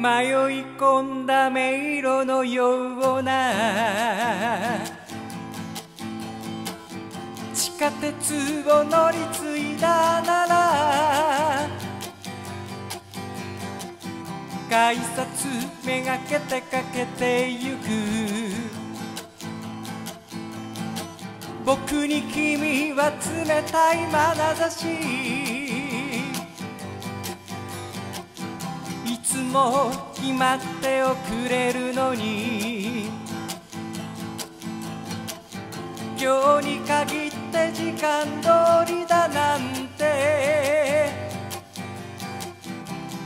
迷い込んだ迷路のような。地下鉄を乗り継いだなら改札めがけてかけてゆく。僕に君は冷たい眼差し。も決まっておくれるのに。今日に限って時間通りだなんて。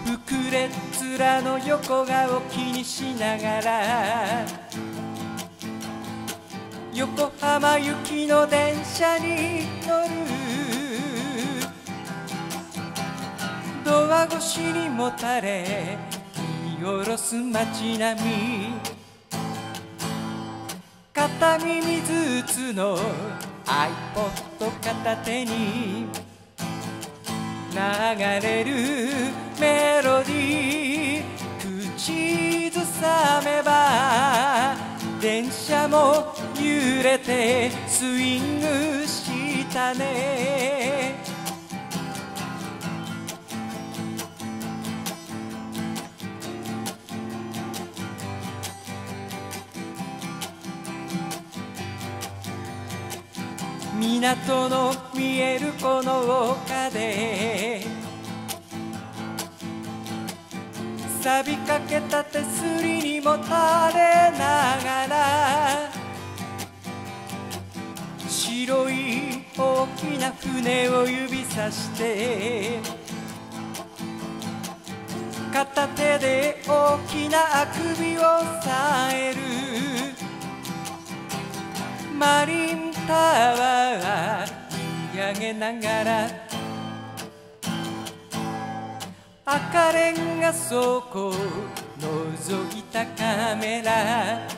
膨れっ面の横顔気にしながら。横浜行きの電車に乗る。越しにもたれ見下ろす街並み。片耳ずつの iPod 片手に流れるメロディー。口ずさめば電車も揺れてスイングしたね。港の見えるこの丘で錆びかけた手すりにもたれながら白い大きな船を指さして片手で大きなあくびをさえるマリンタワー見上げながら赤レンガ倉庫覗いたカメラ。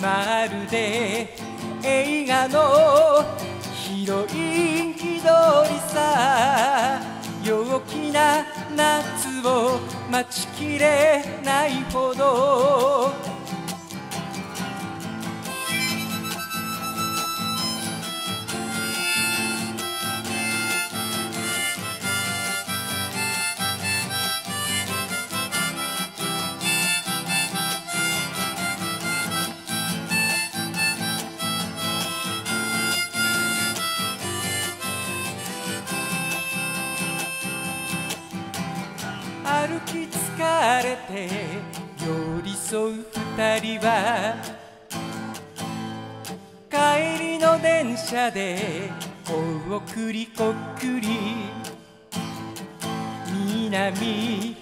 まるで映画のヒロイン気取りさ。陽気な夏を待ちきれないほど。歩き疲れて寄り添う二人は帰りの電車でこっくりこっくり南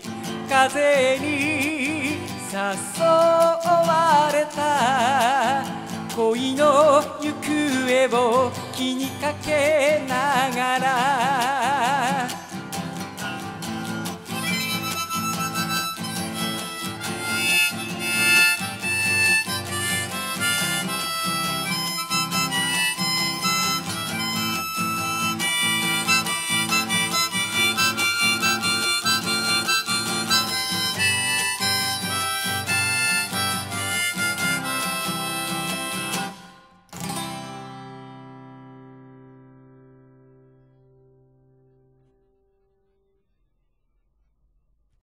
風に誘われた恋の行方を気にかけながら